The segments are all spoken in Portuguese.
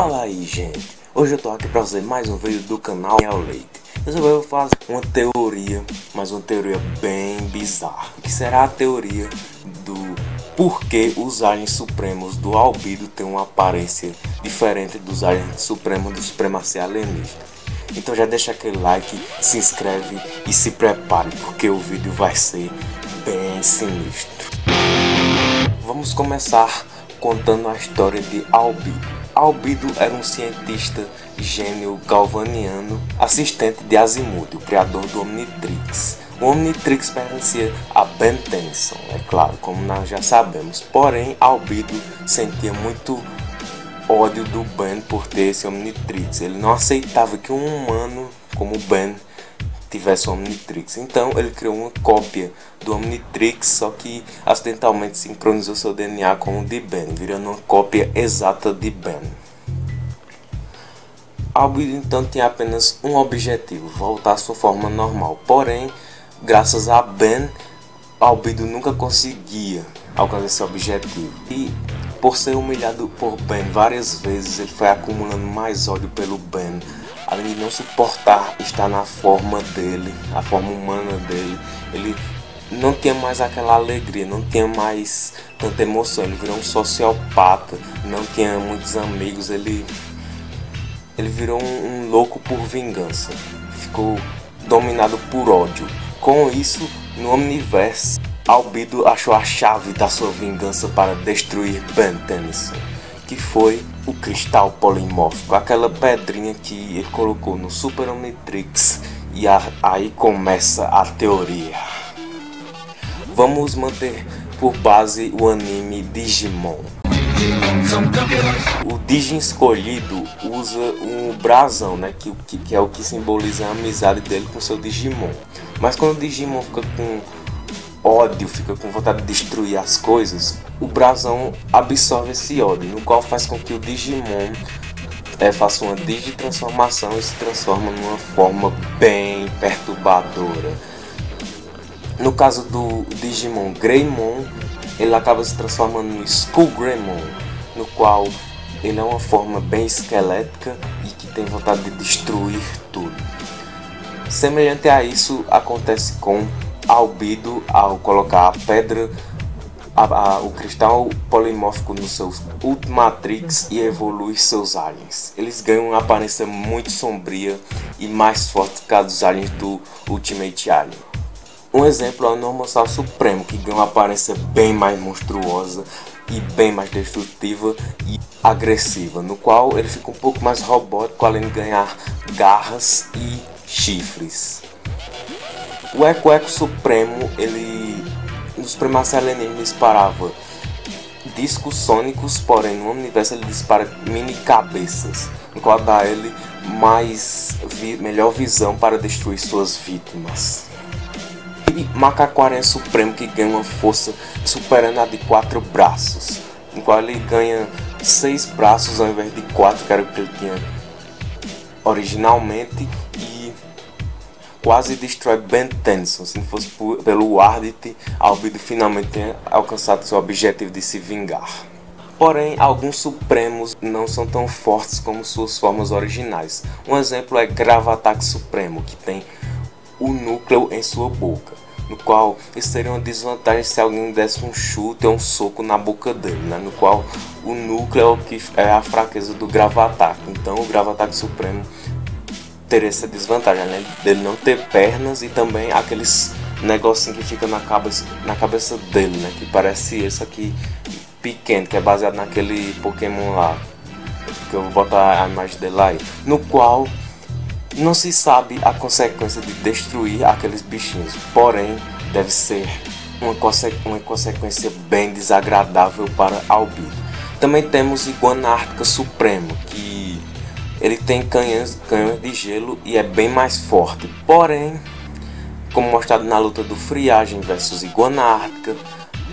Fala aí gente, hoje eu tô aqui pra fazer mais um vídeo do canal Real Leite. Dessa vez eu vou fazer uma teoria, mas uma teoria bem bizarra. Que será a teoria do porquê os aliens supremos do Albido têm uma aparência diferente dos aliens supremos do Supremacia Alienista? Então já deixa aquele like, se inscreve e se prepare porque o vídeo vai ser bem sinistro. Vamos começar contando a história de Albido Albido era um cientista gênio galvaniano, assistente de Azimuth, o criador do Omnitrix. O Omnitrix pertencia a Ben Tennyson, é claro, como nós já sabemos. Porém, Albido sentia muito ódio do Ben por ter esse Omnitrix. Ele não aceitava que um humano como Ben tivesse o Omnitrix. Então ele criou uma cópia do Omnitrix, só que acidentalmente sincronizou seu DNA com o de Ben, virando uma cópia exata de Ben. Albedo então tinha apenas um objetivo, voltar à sua forma normal. Porém, graças a Ben, Albedo nunca conseguia alcançar esse objetivo. E por ser humilhado por Ben várias vezes, ele foi acumulando mais ódio pelo Ben além de não suportar estar na forma dele, a forma humana dele, ele não tinha mais aquela alegria, não tinha mais tanta emoção, ele virou um sociopata, não tinha muitos amigos, ele ele virou um, um louco por vingança, ficou dominado por ódio. Com isso, no Omniverse, Albido achou a chave da sua vingança para destruir Ben Tennyson, que foi o cristal polimórfico, aquela pedrinha que ele colocou no Super Omnitrix e a, aí começa a teoria. Vamos manter por base o anime Digimon. O Digim escolhido usa um brasão, né, que, que é o que simboliza a amizade dele com seu Digimon. Mas quando o Digimon fica com ódio, fica com vontade de destruir as coisas, o brasão absorve esse ódio, no qual faz com que o Digimon é, faça uma digitransformação e se transforma numa forma bem perturbadora. No caso do Digimon Greymon, ele acaba se transformando no Skull Greymon, no qual ele é uma forma bem esquelética e que tem vontade de destruir tudo. Semelhante a isso acontece com Albido ao colocar a pedra, a, a, o cristal polimórfico no seu Ultimatrix e evolui seus aliens. Eles ganham uma aparência muito sombria e mais forte que a dos aliens do Ultimate Alien. Um exemplo é o Normosaur Supremo, que ganha uma aparência bem mais monstruosa e bem mais destrutiva e agressiva, no qual ele fica um pouco mais robótico, além de ganhar garras e chifres. O Eco Eco Supremo, ele. No Supremacia Alienígena disparava discos sônicos, porém no universo ele dispara mini cabeças, no qual dá ele mais vi melhor visão para destruir suas vítimas. E Macaco Aranha Supremo que ganha uma força superando a de quatro braços, no qual ele ganha seis braços ao invés de quatro, que era o que ele tinha originalmente, quase destrói Ben Tennyson. Se não fosse por, pelo Ardit, Albedo finalmente tenha alcançado seu objetivo de se vingar. Porém, alguns Supremos não são tão fortes como suas formas originais. Um exemplo é Gravataque Supremo, que tem o núcleo em sua boca, no qual isso seria uma desvantagem se alguém desse um chute ou um soco na boca dele, né? no qual o núcleo é, é a fraqueza do Gravataque. Então, o Gravataque Supremo ter essa desvantagem, né? Dele não ter pernas e também aqueles negocinho que fica na cabeça, na cabeça dele, né? Que parece esse aqui pequeno, que é baseado naquele Pokémon lá. Que eu vou botar a imagem dele lá aí. No qual não se sabe a consequência de destruir aqueles bichinhos. Porém, deve ser uma, conse uma consequência bem desagradável para Albedo. Também temos Iguana Ártica Supremo, que ele tem canhões, canhões de gelo e é bem mais forte. Porém, como mostrado na luta do Friagem versus Iguana Ártica,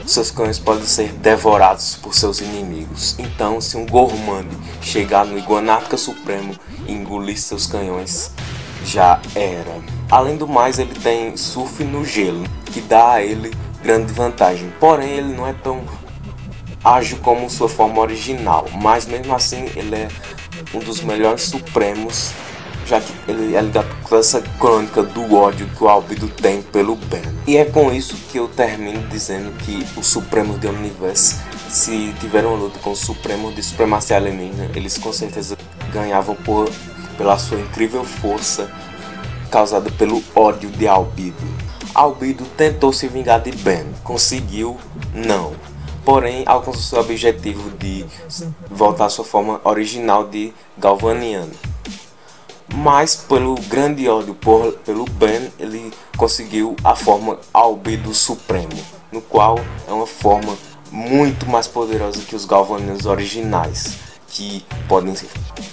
seus canhões podem ser devorados por seus inimigos. Então, se um Gourmand chegar no Iguana Ártica Supremo e engolir seus canhões, já era. Além do mais, ele tem surf no gelo, que dá a ele grande vantagem. Porém, ele não é tão age como sua forma original, mas mesmo assim ele é um dos melhores supremos, já que ele é ligado com essa crônica do ódio que o Albedo tem pelo Ben. E é com isso que eu termino dizendo que os Supremos do Universo, se tiveram uma luta com os Supremos de Supremacia Alienígena, eles com certeza ganhavam por, pela sua incrível força causada pelo ódio de Albedo. Albedo tentou se vingar de Ben, conseguiu? Não porém alcançou seu objetivo de voltar à sua forma original de Galvaniano. Mas pelo grande ódio por, pelo Ben, ele conseguiu a forma Albedo Supremo, no qual é uma forma muito mais poderosa que os Galvanianos originais, que podem,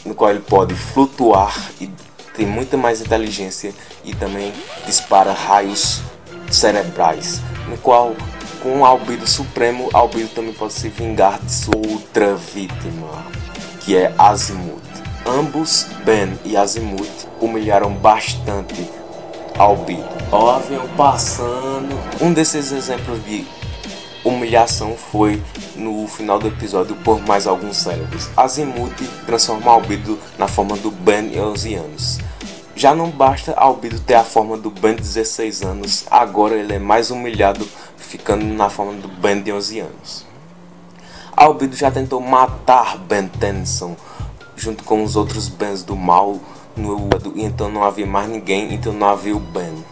no qual ele pode flutuar e tem muita mais inteligência e também dispara raios cerebrais, no qual com o Albedo Supremo, Albedo também pode se vingar de sua outra vítima, que é Azimuth. Ambos, Ben e Azimuth, humilharam bastante Albedo. Ao avião passando, um desses exemplos de humilhação foi no final do episódio por mais alguns cérebros. Azimuth transforma Albedo na forma do Ben e 11 anos. Já não basta Albedo ter a forma do Ben de 16 anos, agora ele é mais humilhado ficando na forma do Ben de 11 anos. Albedo já tentou matar Ben Tennyson junto com os outros Bens do mal, no, então não havia mais ninguém, então não havia o Ben.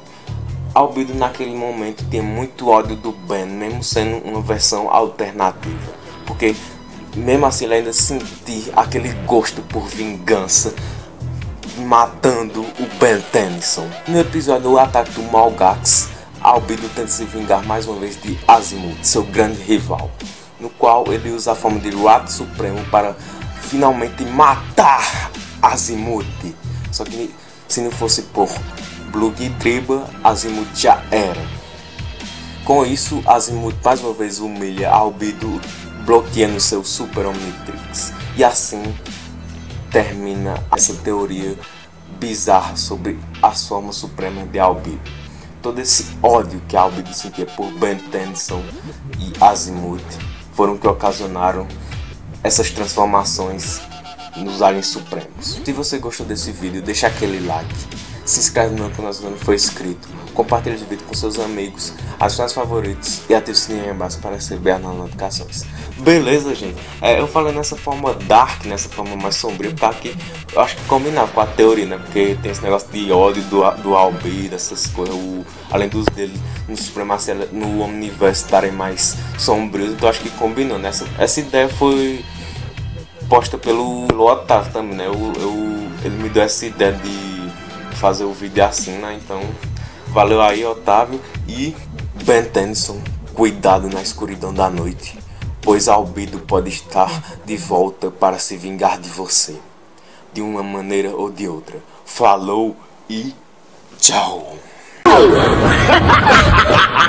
Albedo naquele momento tinha muito ódio do Ben, mesmo sendo uma versão alternativa, porque mesmo assim ele ainda sentia aquele gosto por vingança matando o Ben Tennyson. No episódio O Ataque do Malgax, Albedo tenta se vingar mais uma vez de Azimuth, seu grande rival, no qual ele usa a forma de Rato Supremo para finalmente matar Azimuth. Só que se não fosse por Blue Triba, Azimuth já era. Com isso, Azimuth mais uma vez humilha Albedo, bloqueando seu Super Omnitrix. E assim termina essa teoria bizarra sobre as formas supremas de Albedo todo esse ódio que Albedo sentia por Ben Tennyson e Azimuth foram que ocasionaram essas transformações nos aliens supremos. Se você gostou desse vídeo, deixa aquele like, se inscreve no canal se não for inscrito, compartilhe o vídeo com seus amigos, adicione os favoritos e ative o sininho aí embaixo para receber as notificações. Beleza, gente? É, eu falei nessa forma dark, nessa forma mais sombria, porque aqui eu acho que combinava com a teoria, né? Porque tem esse negócio de ódio do, do Albedo, essas coisas, o, além dos dele no Supremacia, no Omniverse estarem mais sombrios, então acho que combinou, né? Essa, essa ideia foi posta pelo, pelo Otávio também, né? Eu, eu, ele me deu essa ideia de fazer o vídeo assim, né? Então, valeu aí, Otávio. E Ben Tennyson, cuidado na escuridão da noite pois Albedo pode estar de volta para se vingar de você, de uma maneira ou de outra. Falou e tchau!